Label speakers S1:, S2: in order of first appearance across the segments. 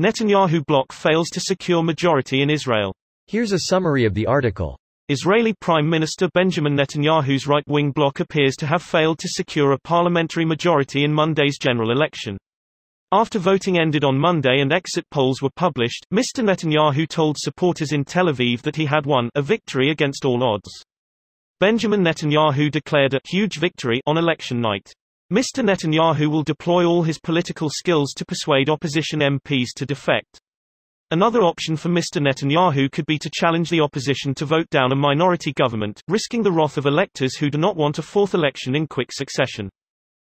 S1: Netanyahu bloc fails to secure majority in Israel.
S2: Here's a summary of the article.
S1: Israeli Prime Minister Benjamin Netanyahu's right-wing bloc appears to have failed to secure a parliamentary majority in Monday's general election. After voting ended on Monday and exit polls were published, Mr. Netanyahu told supporters in Tel Aviv that he had won a victory against all odds. Benjamin Netanyahu declared a huge victory on election night. Mr. Netanyahu will deploy all his political skills to persuade opposition MPs to defect. Another option for Mr. Netanyahu could be to challenge the opposition to vote down a minority government, risking the wrath of electors who do not want a fourth election in quick succession.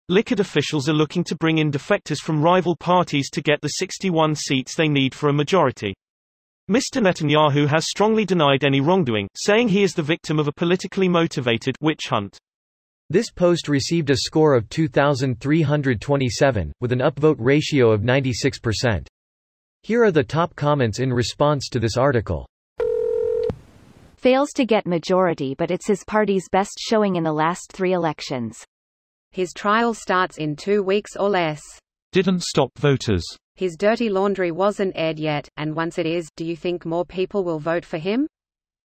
S1: Likud officials are looking to bring in defectors from rival parties to get the 61 seats they need for a majority. Mr. Netanyahu has strongly denied any wrongdoing, saying he is the victim of a politically motivated witch hunt.
S2: This post received a score of 2,327, with an upvote ratio of 96%. Here are the top comments in response to this article.
S3: Fails to get majority but it's his party's best showing in the last three elections.
S4: His trial starts in two weeks or less.
S5: Didn't stop voters.
S4: His dirty laundry wasn't aired yet, and once it is, do you think more people will vote for him?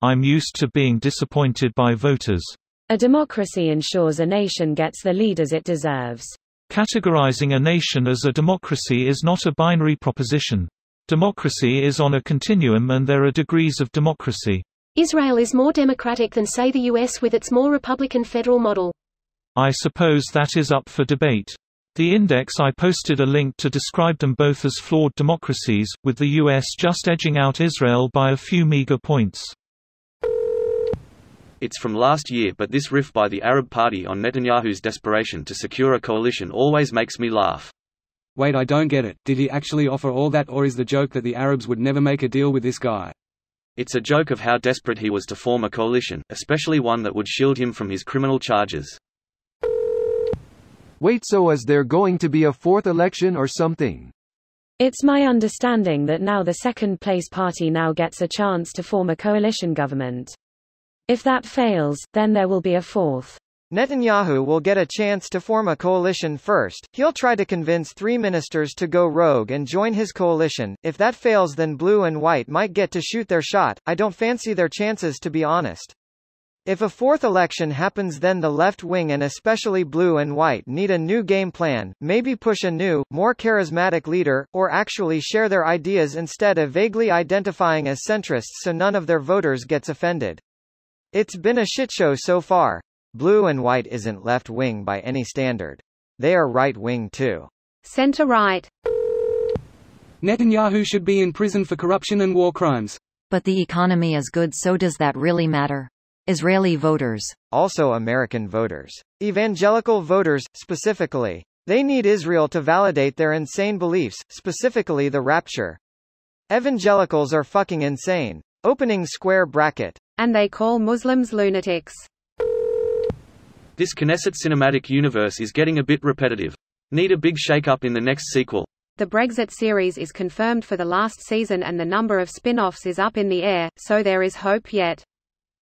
S5: I'm used to being disappointed by voters.
S6: A democracy ensures a nation gets the leaders it deserves.
S5: Categorizing a nation as a democracy is not a binary proposition. Democracy is on a continuum and there are degrees of democracy.
S7: Israel is more democratic than say the US with its more republican federal model.
S5: I suppose that is up for debate. The index I posted a link to describe them both as flawed democracies, with the US just edging out Israel by a few meager points.
S8: It's from last year but this riff by the Arab Party on Netanyahu's desperation to secure a coalition always makes me laugh.
S9: Wait I don't get it, did he actually offer all that or is the joke that the Arabs would never make a deal with this guy?
S8: It's a joke of how desperate he was to form a coalition, especially one that would shield him from his criminal charges.
S10: Wait so is there going to be a fourth election or something?
S6: It's my understanding that now the second place party now gets a chance to form a coalition government. If that fails, then there will be a fourth.
S11: Netanyahu will get a chance to form a coalition first, he'll try to convince three ministers to go rogue and join his coalition, if that fails then blue and white might get to shoot their shot, I don't fancy their chances to be honest. If a fourth election happens then the left wing and especially blue and white need a new game plan, maybe push a new, more charismatic leader, or actually share their ideas instead of vaguely identifying as centrists so none of their voters gets offended. It's been a shitshow so far. Blue and white isn't left wing by any standard. They are right wing too.
S4: Center right.
S9: Netanyahu should be in prison for corruption and war crimes.
S12: But the economy is good so does that really matter? Israeli voters.
S11: Also American voters. Evangelical voters, specifically. They need Israel to validate their insane beliefs, specifically the rapture. Evangelicals are fucking insane. Opening square bracket.
S4: And they call Muslims lunatics.
S8: This Knesset cinematic universe is getting a bit repetitive. Need a big shake-up in the next sequel.
S4: The Brexit series is confirmed for the last season and the number of spin-offs is up in the air, so there is hope yet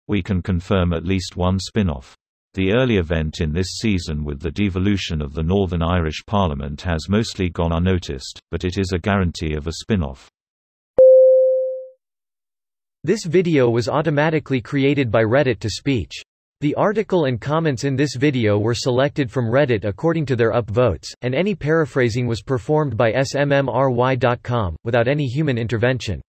S5: we can confirm at least one spin-off. The early event in this season with the devolution of the Northern Irish Parliament has mostly gone unnoticed, but it is a guarantee of a spin-off.
S2: This video was automatically created by Reddit to speech. The article and comments in this video were selected from Reddit according to their upvotes, and any paraphrasing was performed by smmry.com, without any human intervention.